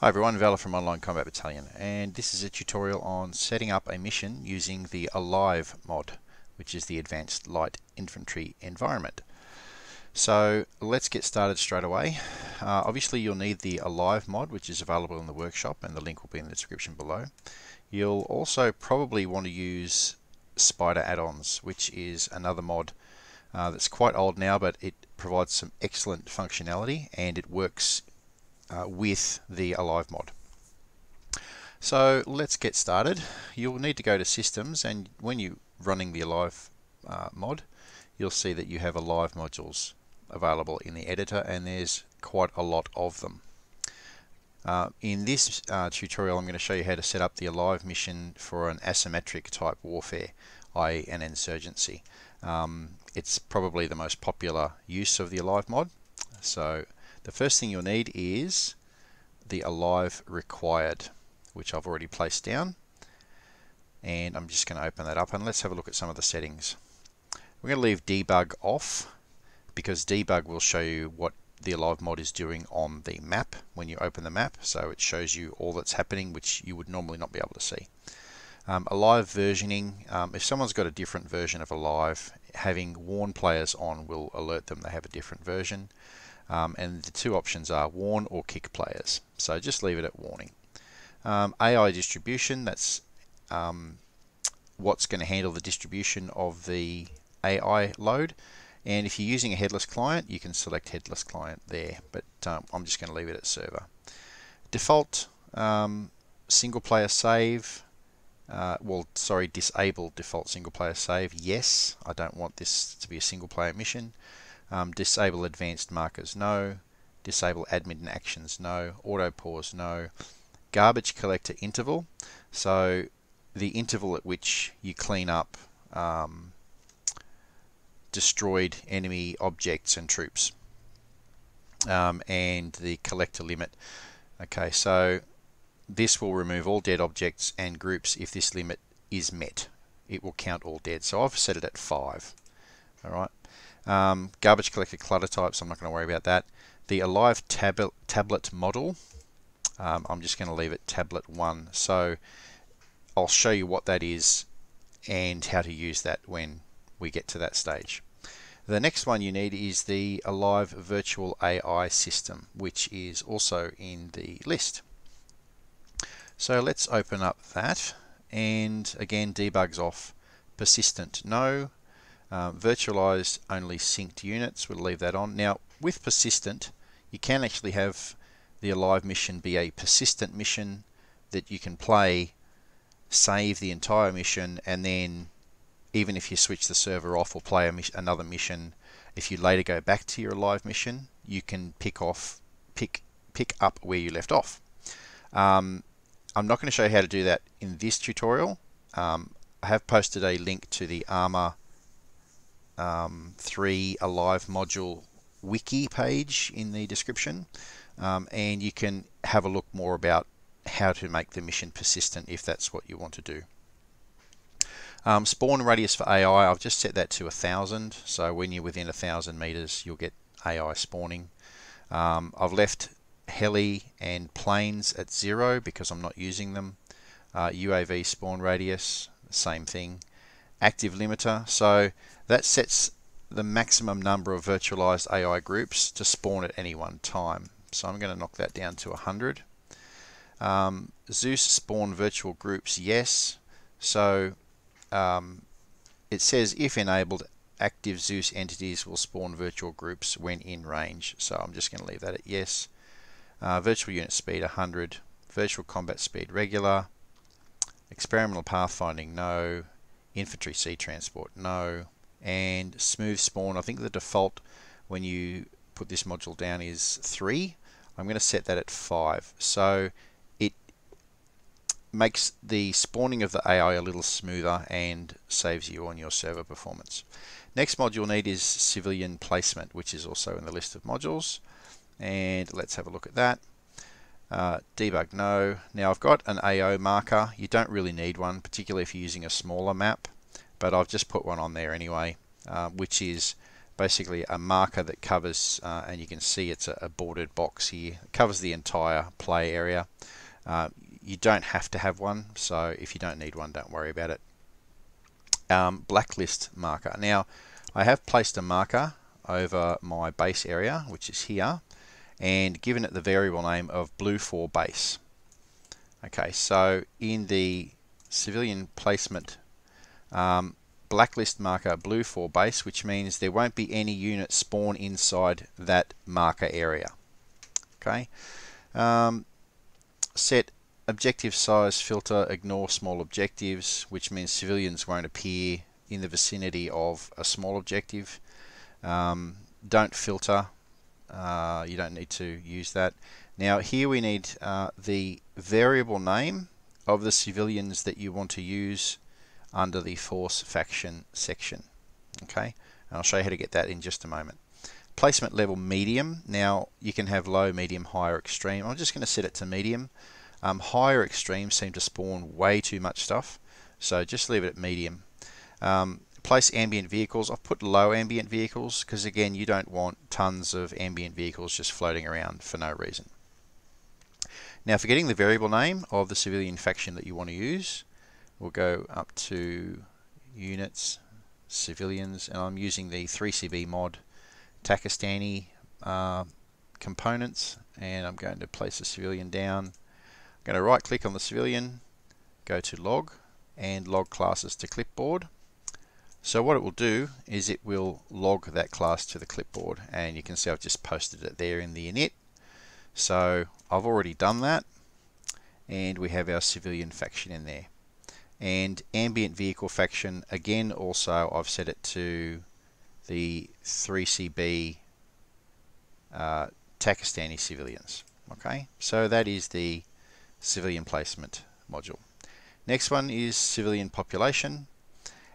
Hi everyone, Vela from Online Combat Battalion and this is a tutorial on setting up a mission using the Alive mod which is the Advanced Light Infantry environment. So let's get started straight away. Uh, obviously you'll need the Alive mod which is available in the workshop and the link will be in the description below. You'll also probably want to use Spyder add-ons which is another mod uh, that's quite old now but it provides some excellent functionality and it works uh, with the Alive mod. So let's get started. You'll need to go to Systems and when you're running the Alive uh, mod you'll see that you have Alive modules available in the editor and there's quite a lot of them. Uh, in this uh, tutorial I'm going to show you how to set up the Alive mission for an asymmetric type warfare, i.e. an insurgency. Um, it's probably the most popular use of the Alive mod. So the first thing you'll need is the alive required, which I've already placed down. And I'm just going to open that up and let's have a look at some of the settings. We're going to leave debug off because debug will show you what the alive mod is doing on the map when you open the map. So it shows you all that's happening, which you would normally not be able to see. Um, alive versioning, um, if someone's got a different version of Alive, having warn players on will alert them they have a different version. Um, and the two options are warn or kick players. So just leave it at warning. Um, AI distribution, that's um, what's going to handle the distribution of the AI load. And if you're using a headless client, you can select headless client there, but um, I'm just going to leave it at server. Default um, single player save, uh, well, sorry, disable default single player save. Yes, I don't want this to be a single player mission. Um, disable advanced markers, no. Disable admin actions, no. Auto pause, no. Garbage collector interval. So the interval at which you clean up um, destroyed enemy objects and troops. Um, and the collector limit. Okay, so this will remove all dead objects and groups if this limit is met. It will count all dead. So I've set it at 5. Alright. Um, garbage collector clutter types, I'm not going to worry about that. The Alive tablet, tablet model, um, I'm just going to leave it tablet 1. So I'll show you what that is and how to use that when we get to that stage. The next one you need is the Alive Virtual AI System, which is also in the list. So let's open up that and again debugs off persistent no um, virtualized only synced units, we'll leave that on. Now with persistent, you can actually have the Alive mission be a persistent mission that you can play, save the entire mission, and then even if you switch the server off or play another mission, if you later go back to your Alive mission, you can pick off, pick, pick up where you left off. Um, I'm not going to show you how to do that in this tutorial. Um, I have posted a link to the Arma um, 3 Alive module wiki page in the description um, and you can have a look more about how to make the mission persistent if that's what you want to do. Um, spawn radius for AI, I've just set that to a thousand so when you're within a thousand meters you'll get AI spawning. Um, I've left heli and planes at zero because I'm not using them. Uh, UAV spawn radius, same thing active limiter. So that sets the maximum number of virtualized AI groups to spawn at any one time. So I'm going to knock that down to 100. Um, Zeus spawn virtual groups, yes. So um, it says if enabled, active Zeus entities will spawn virtual groups when in range. So I'm just going to leave that at yes. Uh, virtual unit speed 100. Virtual combat speed regular. Experimental pathfinding no infantry sea transport no. And smooth spawn I think the default when you put this module down is 3 I'm going to set that at 5 so it makes the spawning of the AI a little smoother and saves you on your server performance. Next module you'll need is civilian placement which is also in the list of modules. And let's have a look at that uh, debug no. Now I've got an AO marker. You don't really need one, particularly if you're using a smaller map, but I've just put one on there anyway, uh, which is basically a marker that covers, uh, and you can see it's a, a, bordered box here, it covers the entire play area. Uh, you don't have to have one, so if you don't need one, don't worry about it. Um, blacklist marker. Now, I have placed a marker over my base area, which is here, and given it the variable name of blue 4 base. Okay, so in the civilian placement um, blacklist marker blue 4 base, which means there won't be any units spawn inside that marker area. Okay, um, set objective size filter, ignore small objectives, which means civilians won't appear in the vicinity of a small objective. Um, don't filter, uh, you don't need to use that. Now here we need uh, the variable name of the civilians that you want to use under the force faction section. Okay, and I'll show you how to get that in just a moment. Placement level medium. Now you can have low, medium, higher, extreme. I'm just going to set it to medium. Um, higher extremes seem to spawn way too much stuff, so just leave it at medium. Um, place ambient vehicles. I've put low ambient vehicles because again you don't want tons of ambient vehicles just floating around for no reason. Now for getting the variable name of the civilian faction that you want to use, we'll go up to units, civilians, and I'm using the 3CB mod Takistani uh, components, and I'm going to place a civilian down. I'm going to right click on the civilian, go to log, and log classes to clipboard. So what it will do is it will log that class to the clipboard, and you can see I've just posted it there in the init. So I've already done that and we have our civilian faction in there. And ambient vehicle faction, again also I've set it to the 3CB uh, Takistani civilians. Okay, so that is the civilian placement module. Next one is civilian population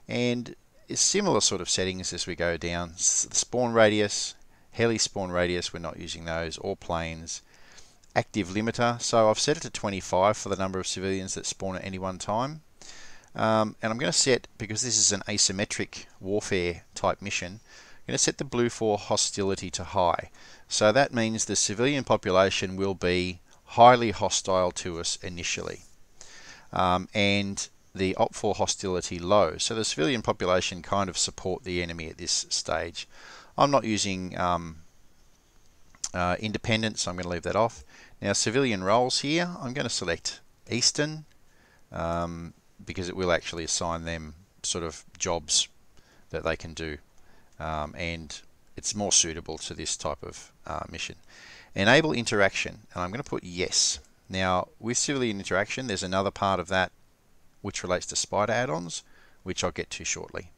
and it's similar sort of settings as we go down. Spawn radius, heli spawn radius, we're not using those, or planes, active limiter. So I've set it to 25 for the number of civilians that spawn at any one time. Um, and I'm going to set, because this is an asymmetric warfare type mission, I'm going to set the BLUFOR hostility to high. So that means the civilian population will be highly hostile to us initially. Um, and the OPFOR hostility low. So the civilian population kind of support the enemy at this stage. I'm not using um, uh, independent, so I'm going to leave that off. Now civilian roles here, I'm going to select Eastern um, because it will actually assign them sort of jobs that they can do um, and it's more suitable to this type of uh, mission. Enable interaction and I'm going to put yes. Now with civilian interaction there's another part of that which relates to Spyder add-ons which I'll get to shortly.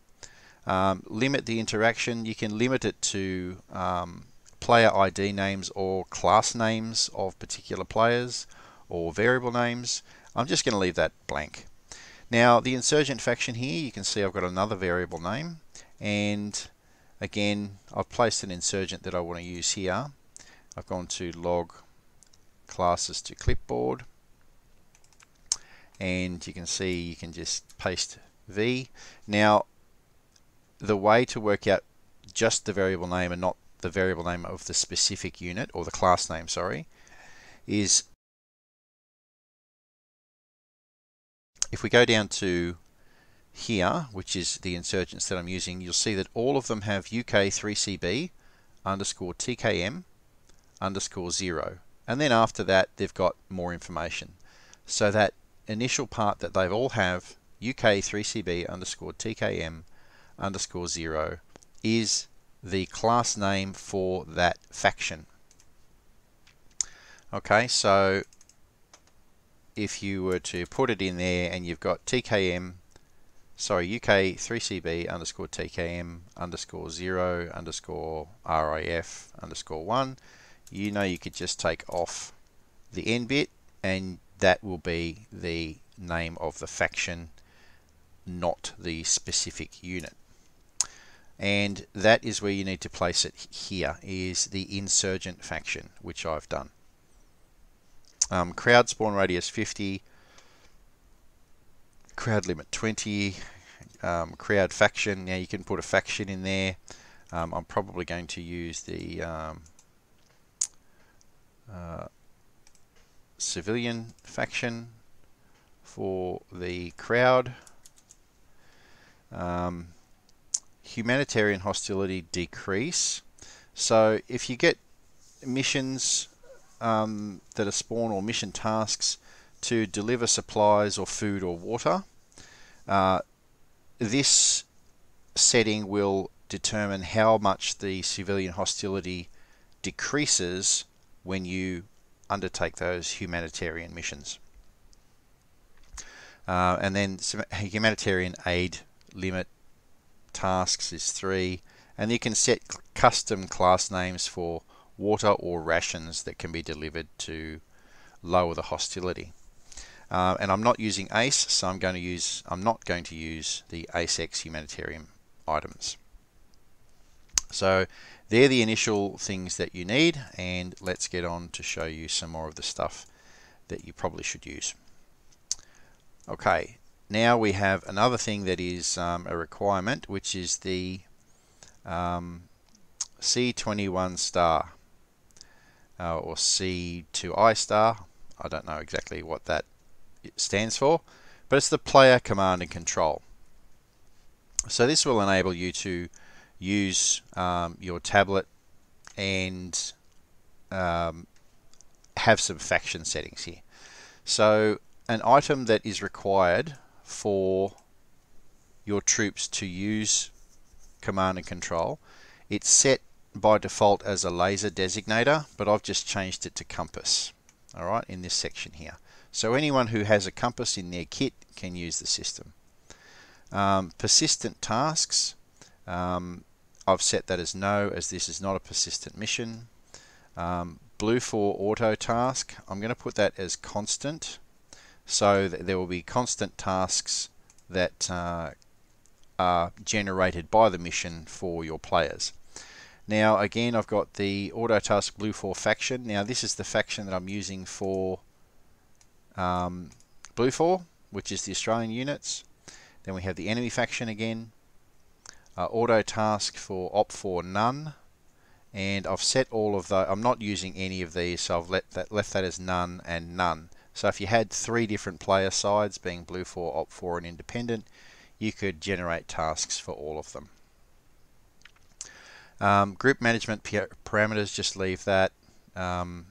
Um, limit the interaction, you can limit it to um, player ID names or class names of particular players or variable names. I'm just going to leave that blank. Now the insurgent faction here you can see I've got another variable name and again I've placed an insurgent that I want to use here. I've gone to log classes to clipboard and you can see you can just paste V. Now the way to work out just the variable name and not the variable name of the specific unit, or the class name, sorry, is if we go down to here, which is the insurgents that I'm using, you'll see that all of them have UK3CB underscore TKM underscore zero. And then after that, they've got more information. So that initial part that they all have UK3CB underscore TKM underscore zero is the class name for that faction. Okay, so if you were to put it in there and you've got TKM, sorry, UK 3CB underscore TKM underscore 0 underscore RIF underscore 1, you know you could just take off the N bit and that will be the name of the faction, not the specific unit. And that is where you need to place it here is the insurgent faction which I've done. Um, crowd spawn radius 50 crowd limit 20 um, crowd faction. Now you can put a faction in there. Um, I'm probably going to use the um, uh, civilian faction for the crowd. Um, humanitarian hostility decrease. So if you get missions um, that are spawn or mission tasks to deliver supplies or food or water, uh, this setting will determine how much the civilian hostility decreases when you undertake those humanitarian missions. Uh, and then humanitarian aid limit tasks is 3 and you can set custom class names for water or rations that can be delivered to lower the hostility. Uh, and I'm not using ACE, so I'm going to use I'm not going to use the ACEX humanitarian items. So they're the initial things that you need, and let's get on to show you some more of the stuff that you probably should use. Okay, now we have another thing that is um, a requirement, which is the um, C21 star uh, or C2I star. I don't know exactly what that stands for, but it's the player command and control. So this will enable you to use um, your tablet and um, have some faction settings here. So an item that is required for your troops to use command and control. It's set by default as a laser designator, but I've just changed it to compass. All right, in this section here. So anyone who has a compass in their kit can use the system. Um, persistent tasks, um, I've set that as no, as this is not a persistent mission. Um, BLUFOR auto task, I'm going to put that as constant so that there will be constant tasks that uh, are generated by the mission for your players. Now again I've got the auto task BLUFOR faction. Now this is the faction that I'm using for um, BLUFOR which is the Australian units. Then we have the enemy faction again. Uh, auto task for OPFOR none and I've set all of the I'm not using any of these so I've let that left that as none and none so if you had three different player sides, being BLUFOR, OPFOR, and independent, you could generate tasks for all of them. Um, group management parameters, just leave that. Um,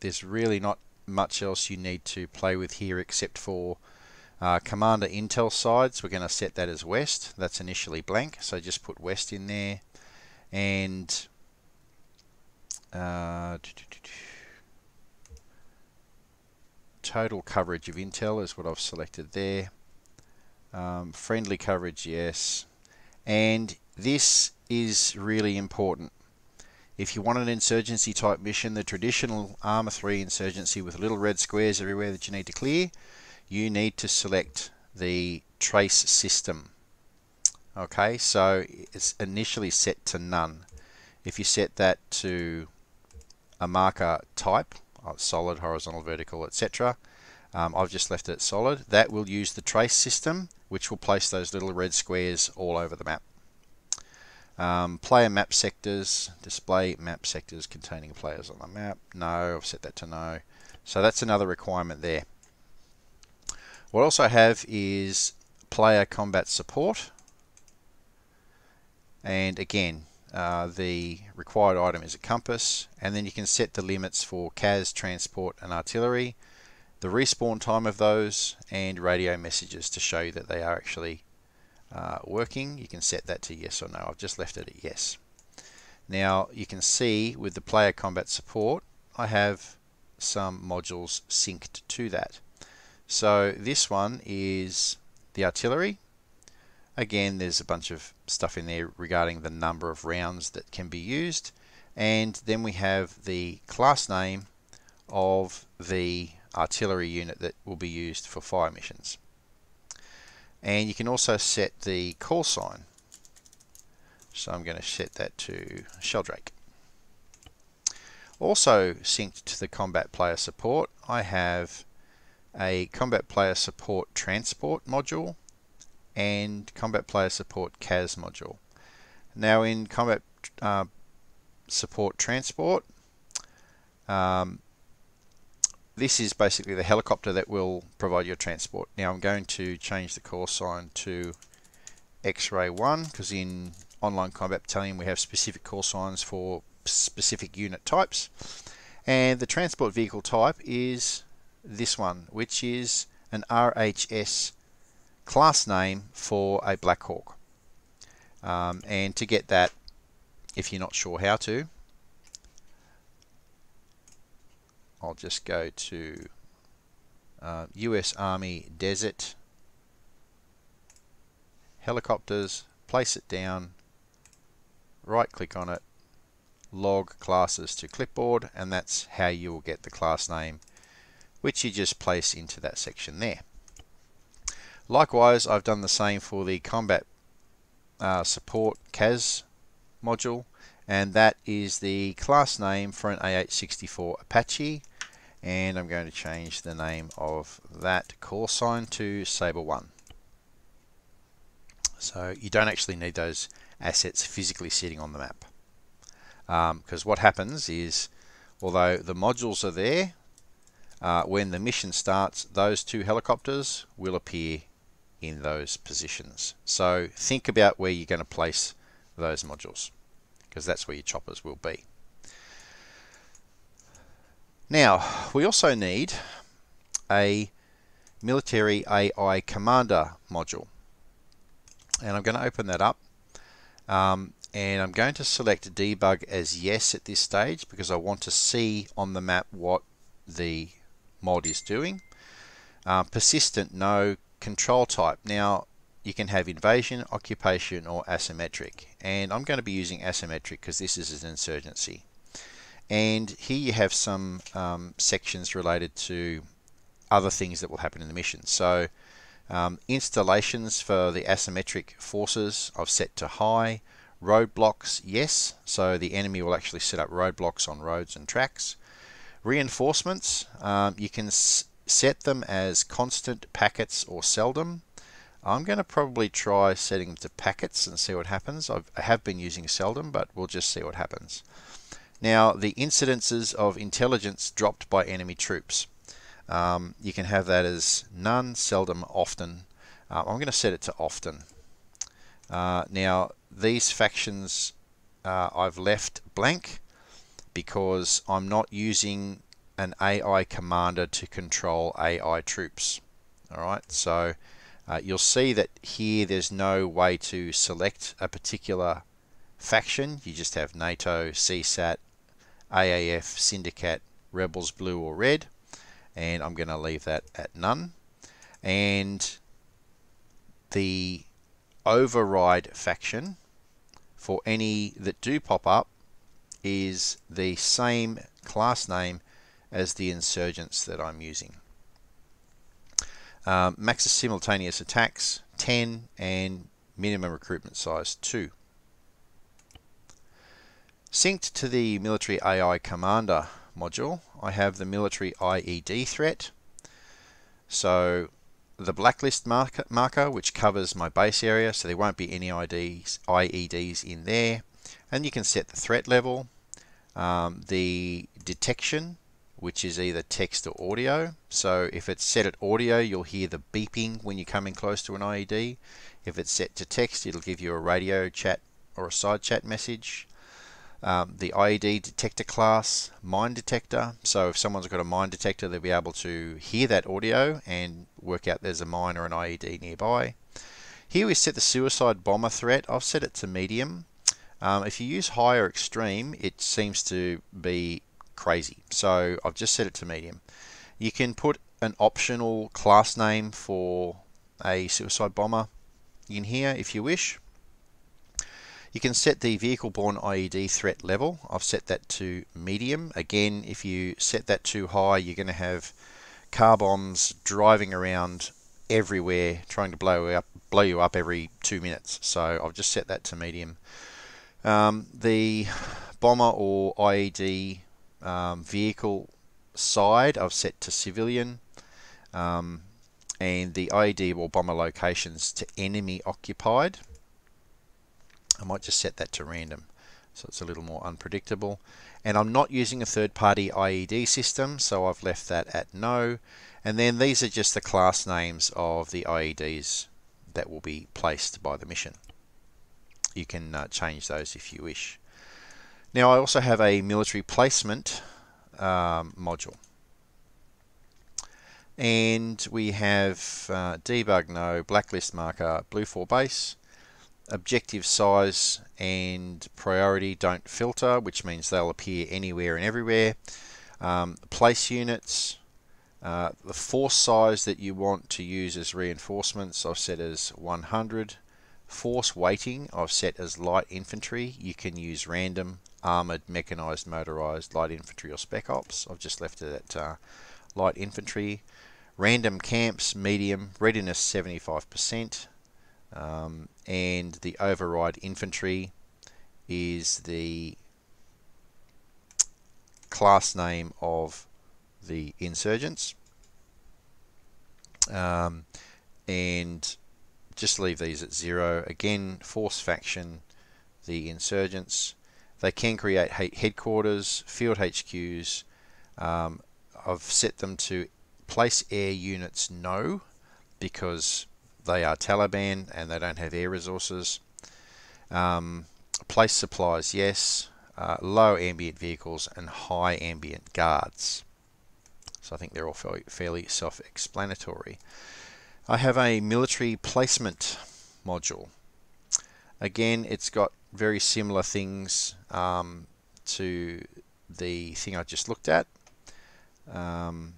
there's really not much else you need to play with here except for uh, Commander Intel sides. We're going to set that as West. That's initially blank, so just put West in there. And uh, total coverage of Intel is what I've selected there. Um, friendly coverage, yes. And this is really important. If you want an insurgency type mission, the traditional Arma 3 insurgency with little red squares everywhere that you need to clear, you need to select the trace system. Okay, so it's initially set to none. If you set that to a marker type, uh, solid, horizontal, vertical, etc. Um, I've just left it solid. That will use the trace system, which will place those little red squares all over the map. Um, player map sectors, display map sectors containing players on the map. No, I've set that to no. So that's another requirement there. What else I also have is player combat support. And again, uh, the required item is a compass and then you can set the limits for CAS, transport and artillery, the respawn time of those and radio messages to show you that they are actually uh, working. You can set that to yes or no. I've just left it at yes. Now you can see with the player combat support I have some modules synced to that. So this one is the artillery Again, there's a bunch of stuff in there regarding the number of rounds that can be used. And then we have the class name of the artillery unit that will be used for fire missions. And you can also set the call sign. So I'm going to set that to Sheldrake. Also synced to the combat player support, I have a combat player support transport module and Combat Player Support CAS module. Now in Combat uh, support transport. Um, this is basically the helicopter that will provide your transport. Now I'm going to change the call sign to X-Ray 1 because in Online Combat Battalion we have specific call signs for specific unit types. And the transport vehicle type is this one, which is an RHS class name for a Black Hawk. Um, and to get that, if you're not sure how to, I'll just go to uh, US Army Desert helicopters, place it down, right click on it, log classes to clipboard, and that's how you will get the class name, which you just place into that section there. Likewise, I've done the same for the combat uh, support CAS module, and that is the class name for an AH-64 Apache, and I'm going to change the name of that call sign to Sabre 1. So you don't actually need those assets physically sitting on the map. Because um, what happens is, although the modules are there, uh, when the mission starts, those two helicopters will appear in those positions. So think about where you're going to place those modules, because that's where your choppers will be. Now, we also need a military AI commander module and I'm going to open that up um, and I'm going to select debug as yes at this stage because I want to see on the map what the mod is doing. Uh, persistent, no. Control type. Now you can have invasion, occupation or asymmetric and I'm going to be using asymmetric because this is an insurgency. And here you have some um, sections related to other things that will happen in the mission. So um, installations for the asymmetric forces I've set to high. Roadblocks, yes. So the enemy will actually set up roadblocks on roads and tracks. Reinforcements, um, you can set them as constant packets or seldom. I'm going to probably try setting them to packets and see what happens. I've, I have been using seldom, but we'll just see what happens. Now, the incidences of intelligence dropped by enemy troops. Um, you can have that as none, seldom, often. Uh, I'm going to set it to often. Uh, now, these factions uh, I've left blank because I'm not using an AI commander to control AI troops. Alright, so uh, you'll see that here there's no way to select a particular faction. You just have NATO, CSAT, AAF, Syndicate, Rebels Blue or Red and I'm going to leave that at none and the override faction for any that do pop up is the same class name as the insurgents that I'm using. Um, max simultaneous attacks 10 and minimum recruitment size 2. Synced to the military AI commander module, I have the military IED threat. So the blacklist marker, marker, which covers my base area, so there won't be any IDs, IEDs in there. And you can set the threat level, um, the detection, which is either text or audio. So if it's set at audio, you'll hear the beeping when you're coming close to an IED. If it's set to text, it'll give you a radio chat or a side chat message um, the IED detector class mine detector. So if someone's got a mine detector, they'll be able to hear that audio and work out there's a mine or an IED nearby. Here we set the suicide bomber threat. I've set it to medium. Um, if you use high or extreme, it seems to be crazy. So I've just set it to medium. You can put an optional class name for a suicide bomber in here if you wish. You can set the vehicle-borne IED threat level. I've set that to medium. Again, if you set that too high, you're going to have car bombs driving around everywhere trying to blow up blow you up every two minutes. So I've just set that to medium. Um, the bomber or IED um, vehicle side I've set to civilian. Um, and the IED or bomber locations to enemy occupied. I might just set that to random. so it's a little more unpredictable. And I'm not using a third-party IED system, so I've left that at no. And then these are just the class names of the IEDs that will be placed by the mission. You can uh, change those if you wish. Now I also have a military placement um, module. And we have uh, debug no, blacklist marker, blue for base, objective size and priority don't filter, which means they'll appear anywhere and everywhere. Um, place units, uh, the force size that you want to use as reinforcements I've set as 100. Force weighting I've set as light infantry. You can use random, armoured, mechanised, motorised, light infantry or spec ops. I've just left it at uh, light infantry. Random camps, medium, readiness 75%. Um, and the override infantry is the class name of the insurgents um, and just leave these at zero again force faction the insurgents they can create headquarters field HQs um, I've set them to place air units no because they are Taliban and they don't have air resources. Um, place supplies, yes. Uh, low ambient vehicles and high ambient guards. So I think they're all fairly self-explanatory. I have a military placement module. Again, it's got very similar things um, to the thing I just looked at. Um,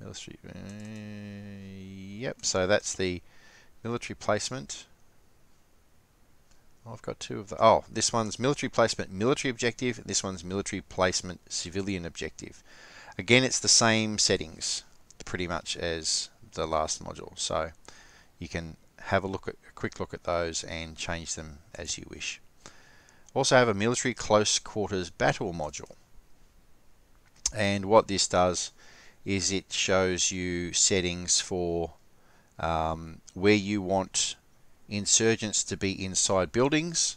military. Uh, yep, so that's the military placement. Oh, I've got two of the. Oh, this one's military placement, military objective. This one's military placement, civilian objective. Again, it's the same settings, pretty much as the last module. So you can have a look at a quick look at those and change them as you wish. Also have a military close quarters battle module. And what this does is it shows you settings for um, where you want insurgents to be inside buildings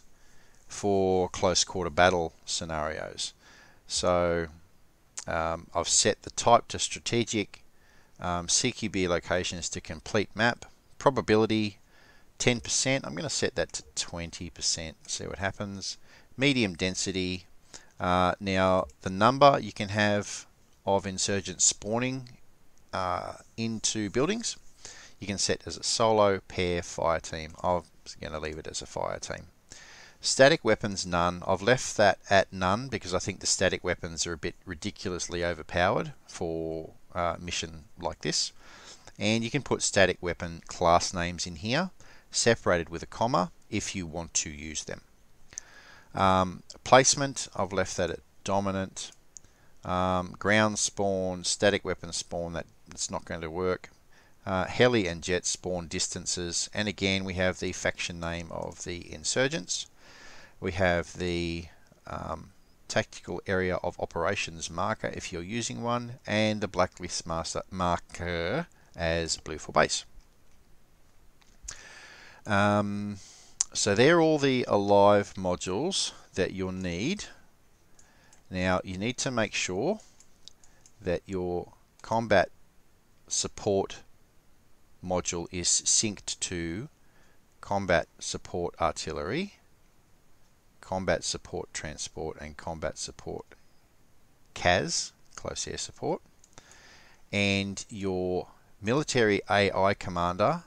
for close quarter battle scenarios. So um, I've set the type to strategic, um, CQB locations to complete map, probability 10%, I'm going to set that to 20%, see what happens. Medium density, uh, now the number you can have of insurgents spawning uh, into buildings. You can set as a solo, pair, fire team. I'm going to leave it as a fire team. Static weapons, none. I've left that at none because I think the static weapons are a bit ridiculously overpowered for uh, mission like this. And you can put static weapon class names in here, separated with a comma if you want to use them. Um, placement, I've left that at dominant. Um, ground spawn, static weapon spawn, that, that's not going to work. Uh, heli and jet spawn distances, and again we have the faction name of the insurgents. We have the um, tactical area of operations marker if you're using one, and the blacklist master marker as blue for base. Um, so they're all the alive modules that you'll need now you need to make sure that your combat support module is synced to combat support artillery, combat support transport and combat support CAS, close air support, and your military AI commander,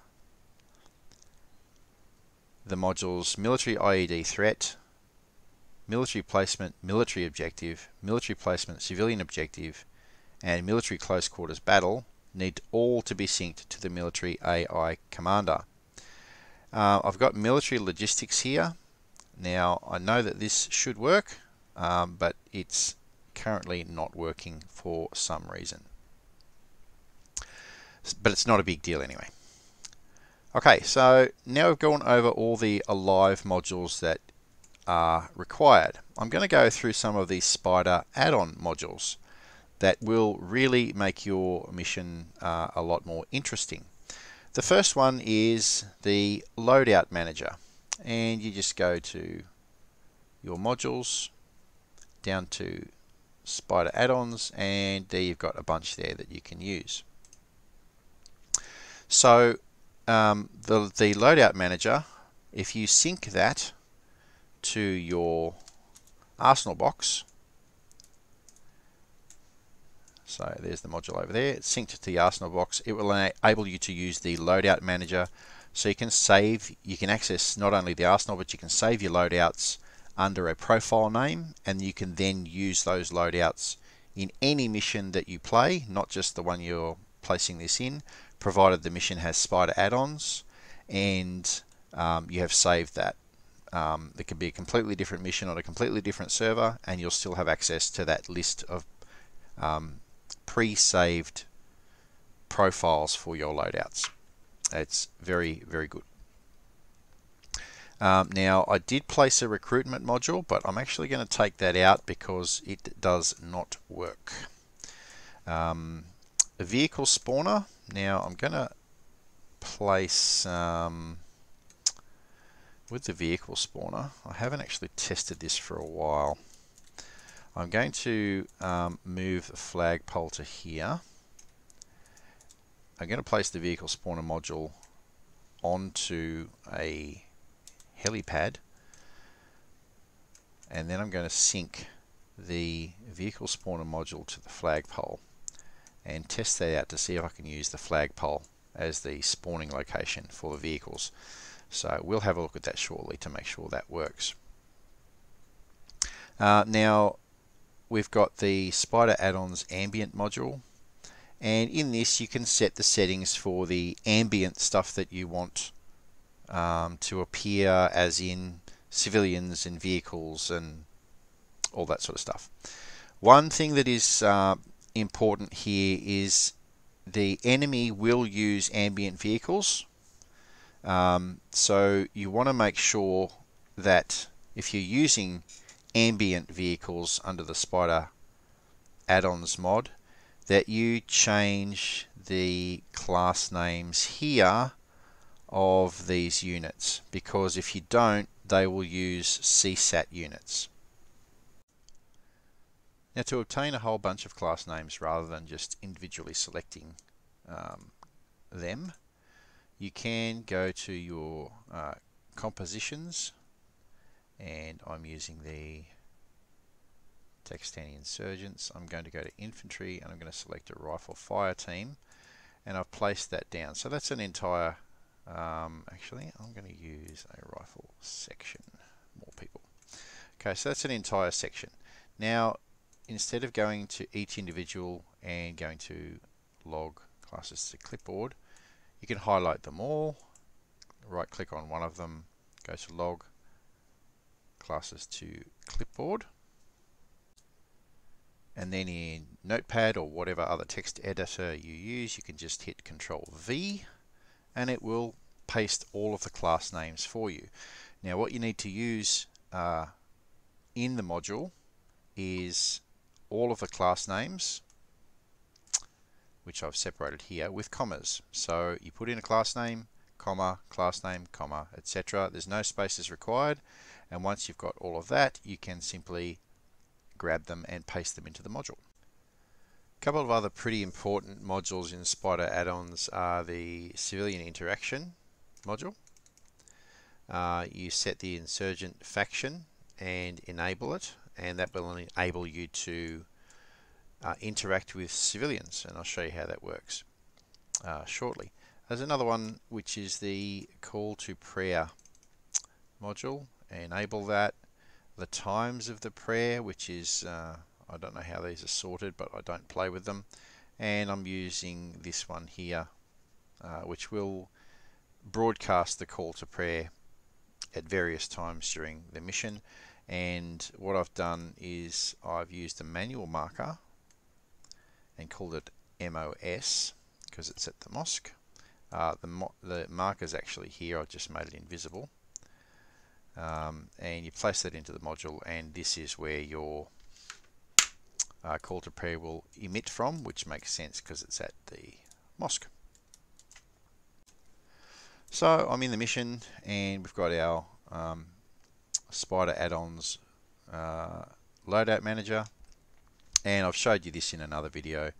the modules military IED threat, military placement, military objective, military placement, civilian objective, and military close quarters battle need all to be synced to the military AI commander. Uh, I've got military logistics here. Now I know that this should work, um, but it's currently not working for some reason. But it's not a big deal anyway. Okay, so now we've gone over all the alive modules that are required. I'm going to go through some of these Spyder add-on modules that will really make your mission uh, a lot more interesting. The first one is the loadout manager and you just go to your modules down to Spyder add-ons and there you've got a bunch there that you can use. So um, the, the loadout manager, if you sync that to your Arsenal box, so there's the module over there, it's synced to the Arsenal box, it will enable you to use the loadout manager so you can save, you can access not only the Arsenal but you can save your loadouts under a profile name and you can then use those loadouts in any mission that you play, not just the one you're placing this in, provided the mission has Spyder add-ons and um, you have saved that. Um, it can be a completely different mission on a completely different server and you'll still have access to that list of um, pre-saved profiles for your loadouts. It's very, very good. Um, now I did place a recruitment module but I'm actually going to take that out because it does not work. Um, a vehicle spawner, now I'm going to place um, with the vehicle spawner, I haven't actually tested this for a while. I'm going to um, move the flagpole to here. I'm going to place the vehicle spawner module onto a helipad and then I'm going to sync the vehicle spawner module to the flagpole and test that out to see if I can use the flagpole as the spawning location for the vehicles. So we'll have a look at that shortly to make sure that works. Uh, now we've got the Spyder add-ons ambient module and in this you can set the settings for the ambient stuff that you want um, to appear as in civilians and vehicles and all that sort of stuff. One thing that is uh, important here is the enemy will use ambient vehicles. Um, so you want to make sure that if you're using ambient vehicles under the Spyder add-ons mod, that you change the class names here of these units because if you don't they will use CSAT units. Now to obtain a whole bunch of class names rather than just individually selecting um, them you can go to your uh, compositions and I'm using the Takistani insurgents. I'm going to go to infantry and I'm going to select a rifle fire team and I've placed that down. So that's an entire um, actually, I'm going to use a rifle section. More people. Okay, so that's an entire section. Now, instead of going to each individual and going to log classes to clipboard, you can highlight them all, right click on one of them, go to log classes to clipboard, and then in Notepad or whatever other text editor you use, you can just hit Control V and it will paste all of the class names for you. Now what you need to use uh, in the module is all of the class names which I've separated here with commas. So you put in a class name, comma, class name, comma, etc. There's no spaces required and once you've got all of that you can simply grab them and paste them into the module. A couple of other pretty important modules in Spyder add-ons are the civilian interaction module. Uh, you set the insurgent faction and enable it and that will enable you to uh, interact with civilians and I'll show you how that works uh, shortly. There's another one which is the call to prayer module. Enable that. The times of the prayer which is uh, I don't know how these are sorted, but I don't play with them. And I'm using this one here, uh, which will broadcast the call to prayer at various times during the mission. And what I've done is I've used a manual marker and called it MOS because it's at the mosque. Uh, the, the marker's actually here, I've just made it invisible. Um, and you place that into the module and this is where your uh, call to prayer will emit from, which makes sense because it's at the mosque. So I'm in the mission and we've got our um, Spyder add-ons uh, loadout manager and I've showed you this in another video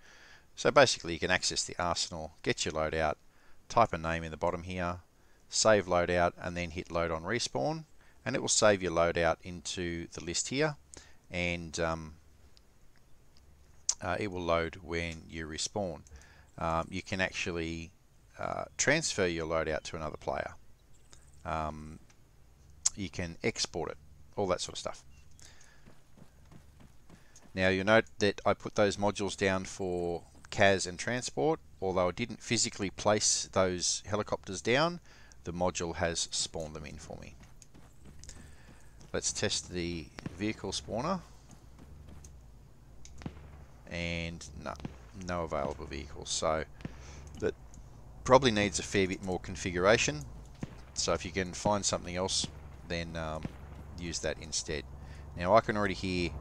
so basically you can access the arsenal get your loadout type a name in the bottom here save loadout and then hit load on respawn and it will save your loadout into the list here and um, uh, it will load when you respawn um, you can actually uh, transfer your loadout to another player um, you can export it all that sort of stuff now you'll note that I put those modules down for CAS and transport. Although I didn't physically place those helicopters down, the module has spawned them in for me. Let's test the vehicle spawner. And no, no available vehicles. So that probably needs a fair bit more configuration. So if you can find something else, then um, use that instead. Now I can already hear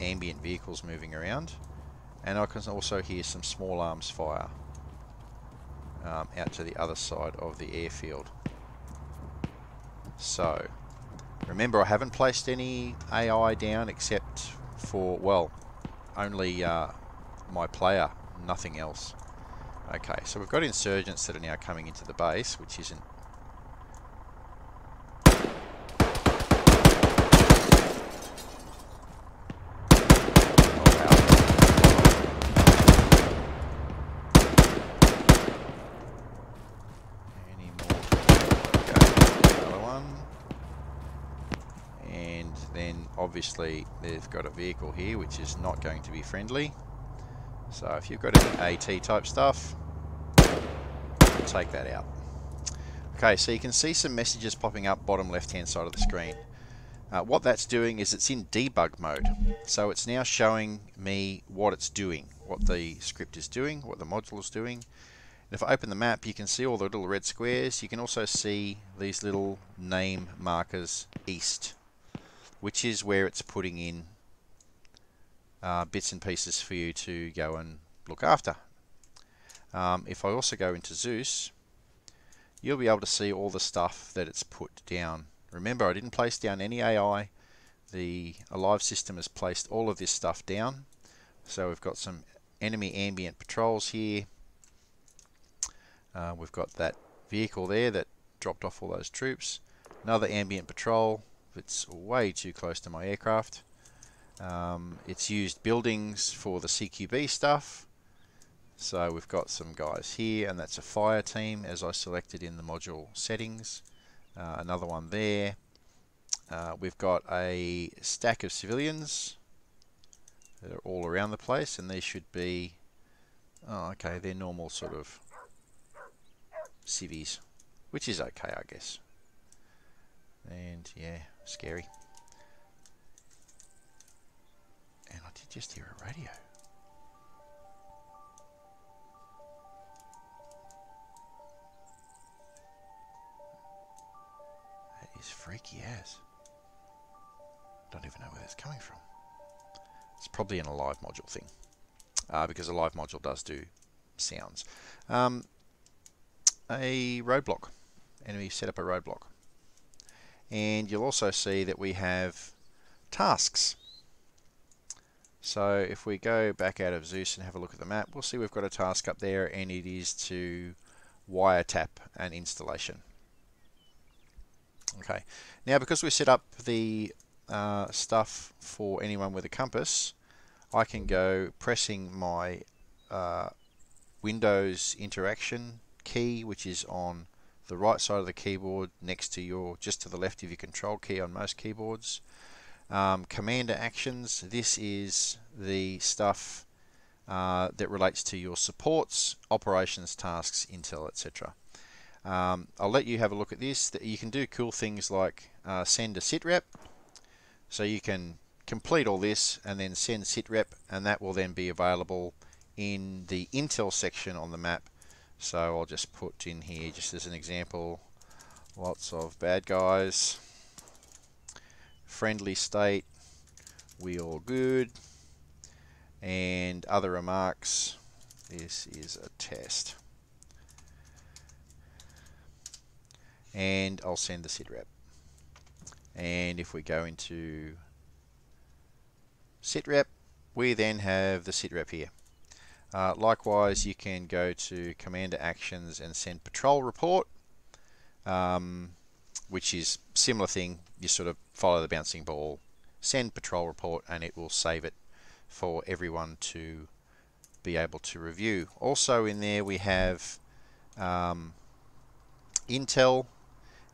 ambient vehicles moving around and I can also hear some small arms fire um, out to the other side of the airfield. So remember I haven't placed any AI down except for well only uh, my player nothing else. Okay so we've got insurgents that are now coming into the base which isn't obviously they've got a vehicle here which is not going to be friendly. So if you've got any AT type stuff, take that out. Okay, so you can see some messages popping up bottom left hand side of the screen. Uh, what that's doing is it's in debug mode. So it's now showing me what it's doing, what the script is doing, what the module is doing. If I open the map, you can see all the little red squares. You can also see these little name markers east which is where it's putting in uh, bits and pieces for you to go and look after. Um, if I also go into Zeus, you'll be able to see all the stuff that it's put down. Remember, I didn't place down any AI. The ALiVE system has placed all of this stuff down. So we've got some enemy ambient patrols here. Uh, we've got that vehicle there that dropped off all those troops. Another ambient patrol it's way too close to my aircraft. Um, it's used buildings for the CQB stuff. So we've got some guys here, and that's a fire team as I selected in the module settings. Uh, another one there. Uh, we've got a stack of civilians that are all around the place, and these should be, oh, okay, they're normal sort of civvies, which is okay, I guess. And yeah, scary. And I did just hear a radio. That is freaky as. Don't even know where that's coming from. It's probably an ALiVE module thing. Uh, because ALiVE module does do sounds. Um, a roadblock. Enemy set up a roadblock and you'll also see that we have tasks. So if we go back out of Zeus and have a look at the map, we'll see we've got a task up there and it is to wiretap an installation. Okay, now because we set up the uh, stuff for anyone with a compass, I can go pressing my uh, Windows interaction key, which is on the right side of the keyboard next to your, just to the left of your control key on most keyboards. Um, commander actions, this is the stuff uh, that relates to your supports, operations, tasks, intel, etc. Um, I'll let you have a look at this. You can do cool things like uh, send a sitrep. So you can complete all this and then send sitrep and that will then be available in the intel section on the map so I'll just put in here, just as an example, lots of bad guys, friendly state, we all good, and other remarks, this is a test. And I'll send the sitrep. And if we go into sitrep, we then have the sitrep here. Uh, likewise, you can go to Commander Actions and send Patrol Report, um, which is similar thing. You sort of follow the bouncing ball, send Patrol Report, and it will save it for everyone to be able to review. Also in there we have um, Intel.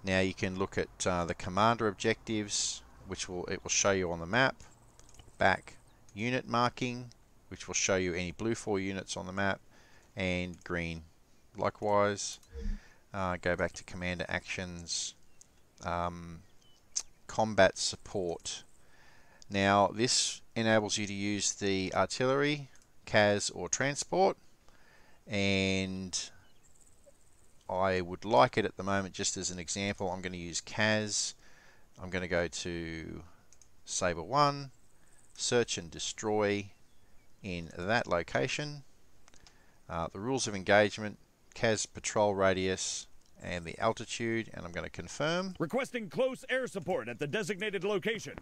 Now you can look at uh, the commander objectives, which will it will show you on the map. Back unit marking, which will show you any BLUFOR units on the map, and green likewise. Uh, go back to commander actions, um, combat support. Now this enables you to use the artillery, CAS or transport and I would like it at the moment just as an example I'm going to use CAS I'm going to go to Sabre 1 search and destroy in that location. Uh, the rules of engagement CAS patrol radius and the altitude and I'm going to confirm. Requesting close air support at the designated location.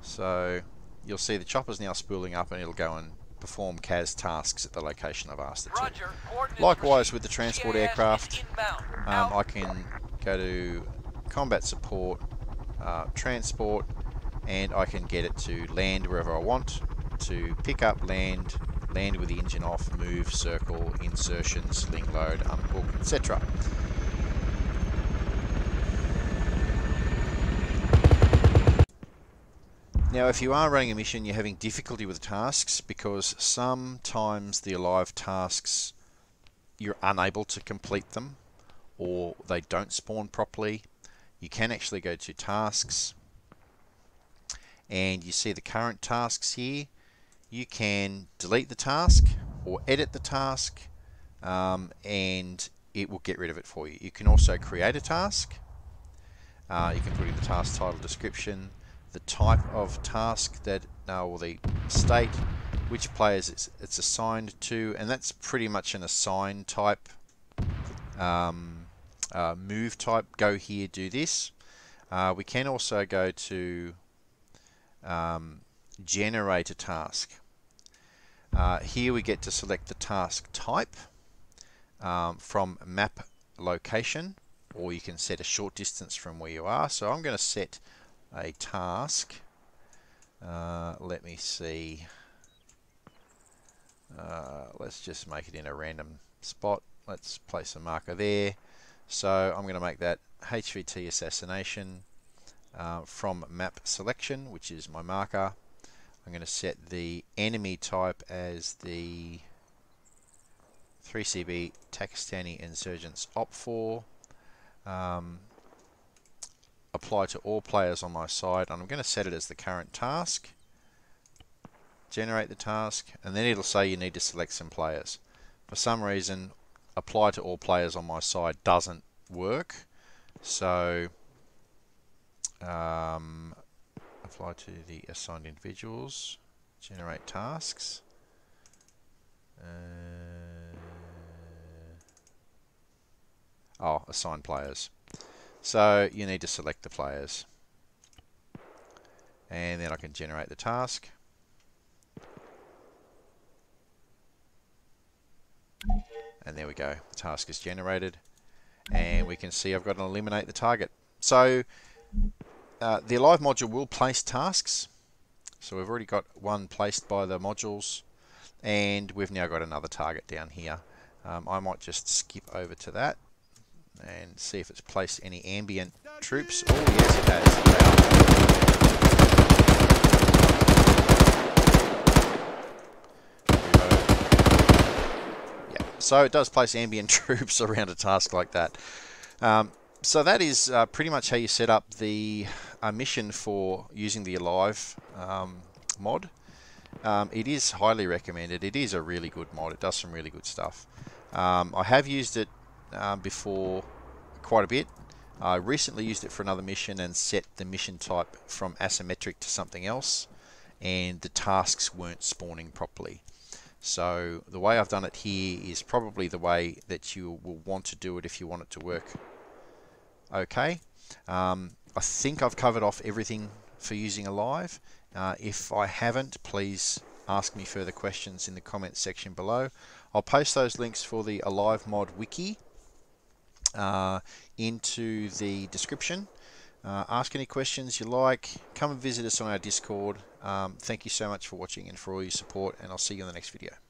So you'll see the chopper's now spooling up and it'll go and perform CAS tasks at the location I've asked it Roger. to. Likewise with the transport CAS aircraft, um, I can go to combat support, uh, transport, and I can get it to land wherever I want, to pick up, land, land with the engine off, move, circle, insertion, sling load, unhook, etc. Now, if you are running a mission, you're having difficulty with tasks because sometimes the ALiVE tasks you're unable to complete them or they don't spawn properly. You can actually go to tasks and you see the current tasks here. You can delete the task or edit the task um, and it will get rid of it for you. You can also create a task. Uh, you can put in the task title description the type of task that, uh, or the state, which players it's, it's assigned to, and that's pretty much an assign type um, uh, move type. Go here, do this. Uh, we can also go to um, generate a task. Uh, here we get to select the task type um, from map location or you can set a short distance from where you are. So I'm going to set a task. Uh, let me see. Uh, let's just make it in a random spot. Let's place a marker there. So I'm going to make that HVT assassination uh, from map selection, which is my marker. I'm going to set the enemy type as the 3CB Takistani Insurgents OPFOR. Um, apply to all players on my side and I'm going to set it as the current task generate the task and then it'll say you need to select some players for some reason apply to all players on my side doesn't work so um, apply to the assigned individuals generate tasks uh, oh assign players so you need to select the players. And then I can generate the task. And there we go. The task is generated. And we can see I've got to eliminate the target. So uh, the ALiVE module will place tasks. So we've already got one placed by the modules. And we've now got another target down here. Um, I might just skip over to that and see if it's placed any ambient troops. Oh yes it has. Yeah, so it does place ambient troops around a task like that. Um, so that is uh, pretty much how you set up the uh, mission for using the ALiVE um, mod. Um, it is highly recommended. It is a really good mod. It does some really good stuff. Um, I have used it um, before quite a bit. I recently used it for another mission and set the mission type from asymmetric to something else and the tasks weren't spawning properly. So the way I've done it here is probably the way that you will want to do it if you want it to work okay. Um, I think I've covered off everything for using ALiVE. Uh, if I haven't, please ask me further questions in the comments section below. I'll post those links for the ALiVE Mod wiki uh, into the description. Uh, ask any questions you like. Come and visit us on our Discord. Um, thank you so much for watching and for all your support, and I'll see you in the next video.